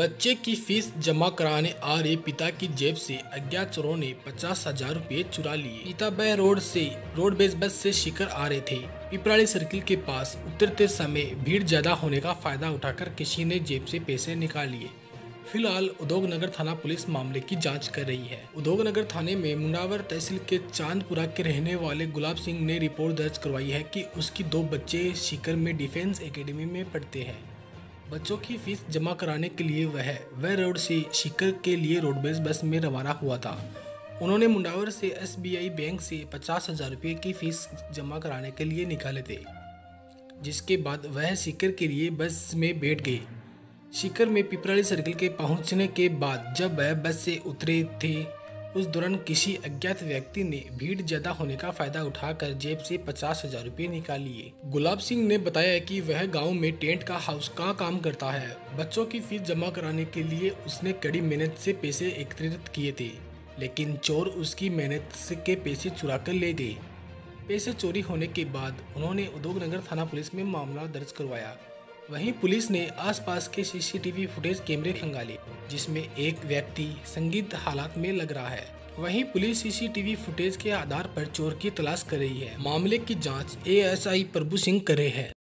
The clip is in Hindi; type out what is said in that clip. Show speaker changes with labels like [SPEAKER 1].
[SPEAKER 1] बच्चे की फ़ीस जमा कराने आ रहे पिता की जेब से अज्ञात चोरों ने पचास हज़ार रूपए चुरा लिए। पिता बह रोड से, रोड बेस बस से शिकर आ रहे थे। पिपराली सर्किल के पास उतरते समय भीड़ ज़्यादा होने का फ़ायदा उठाकर किसी ने जेब से पैसे निकाल लिए फ़िलहाल उद्योग नगर थाना पुलिस मामले की जाँच कर रही है। उद्योग नगर थाने में मुंडावर तहसील के चांदपुरा के रहने वाले गुलाब सिंह ने रिपोर्ट दर्ज करवाई है कि उसकी दो बच्चे शिकर में डिफेंस एकेडमी में पढ़ते हैं। बच्चों की फ़ीस जमा कराने के लिए वह वह रोड से शिकर के लिए रोडवेज़ बस में रवाना हुआ था। उन्होंने मुंडावर से एसबीआई बैंक से पचास हज़ार रुपये की फ़ीस जमा कराने के लिए निकाले थे, जिसके बाद वह शिकर के लिए बस में बैठ गए। शिकर में पिपराली सर्कल के पहुँचने के बाद जब वह बस से उतरे थे उस दौरान किसी अज्ञात व्यक्ति ने भीड़ ज़्यादा होने का फ़ायदा उठाकर जेब से पचास हज़ार रूपए निकाल लिए। गुलाब सिंह ने बताया कि वह गाँव में टेंट का हाउस का काम करता है। बच्चों की फ़ीस जमा कराने के लिए उसने कड़ी मेहनत से पैसे एकत्रित किए थे, लेकिन चोर उसकी मेहनत के पैसे चुरा कर ले गए। पैसे चोरी होने के बाद उन्होंने उद्योग नगर थाना पुलिस में मामला दर्ज करवाया। वहीं पुलिस ने आसपास के सीसीटीवी फुटेज कैमरे खंगाले जिसमें एक व्यक्ति संगीत हालात में लग रहा है। वहीं पुलिस सीसीटीवी फुटेज के आधार पर चोर की तलाश कर रही है। मामले की जाँच एएसआई प्रभु सिंह करे है।